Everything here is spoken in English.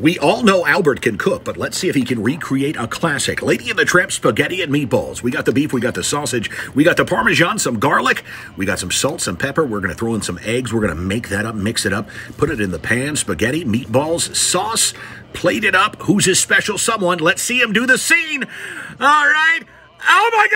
We all know Albert can cook, but let's see if he can recreate a classic. Lady and the Tramp spaghetti and meatballs. We got the beef, we got the sausage, we got the Parmesan, some garlic, we got some salt, some pepper. We're going to throw in some eggs. We're going to make that up, mix it up, put it in the pan, spaghetti, meatballs, sauce, plate it up. Who's his special someone? Let's see him do the scene. All right. Oh my God.